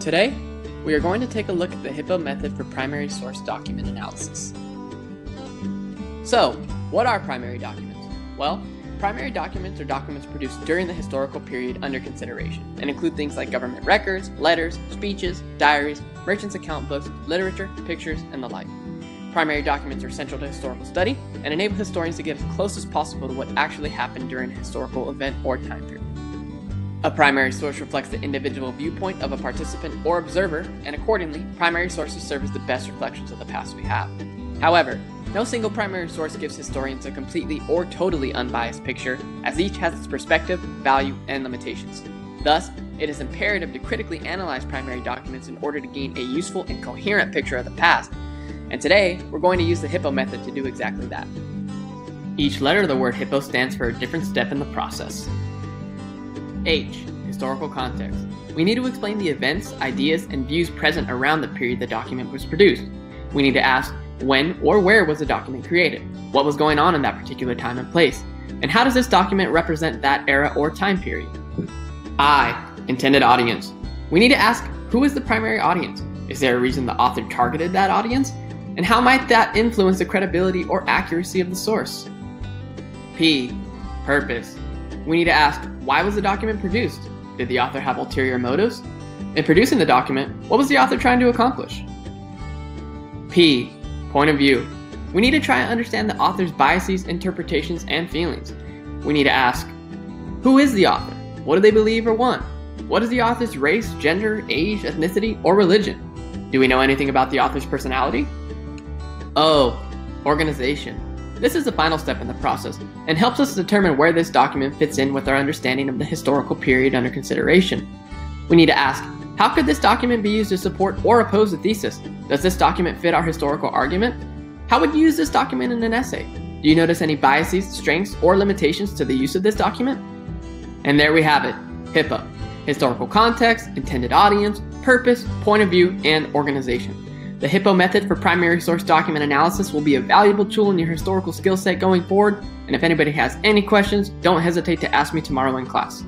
Today, we are going to take a look at the Hippo method for primary source document analysis. So, what are primary documents? Well, primary documents are documents produced during the historical period under consideration and include things like government records, letters, speeches, diaries, merchants' account books, literature, pictures, and the like. Primary documents are central to historical study and enable historians to get as close as possible to what actually happened during a historical event or time period. A primary source reflects the individual viewpoint of a participant or observer, and accordingly, primary sources serve as the best reflections of the past we have. However, no single primary source gives historians a completely or totally unbiased picture, as each has its perspective, value, and limitations. Thus, it is imperative to critically analyze primary documents in order to gain a useful and coherent picture of the past. And today, we're going to use the HIPPO method to do exactly that. Each letter of the word HIPPO stands for a different step in the process. H. Historical context. We need to explain the events, ideas, and views present around the period the document was produced. We need to ask when or where was the document created? What was going on in that particular time and place? And how does this document represent that era or time period? I. Intended audience. We need to ask who is the primary audience? Is there a reason the author targeted that audience? And how might that influence the credibility or accuracy of the source? P. Purpose. We need to ask why was the document produced? Did the author have ulterior motives? In producing the document, what was the author trying to accomplish? P. Point of view. We need to try and understand the author's biases, interpretations, and feelings. We need to ask Who is the author? What do they believe or want? What is the author's race, gender, age, ethnicity, or religion? Do we know anything about the author's personality? O. Organization. This is the final step in the process and helps us determine where this document fits in with our understanding of the historical period under consideration. We need to ask, how could this document be used to support or oppose a thesis? Does this document fit our historical argument? How would you use this document in an essay? Do you notice any biases, strengths, or limitations to the use of this document? And there we have it, HIPPO. Historical context, intended audience, purpose, point of view, and organization. The HIPPO method for primary source document analysis will be a valuable tool in your historical skill set going forward, and if anybody has any questions, don't hesitate to ask me tomorrow in class.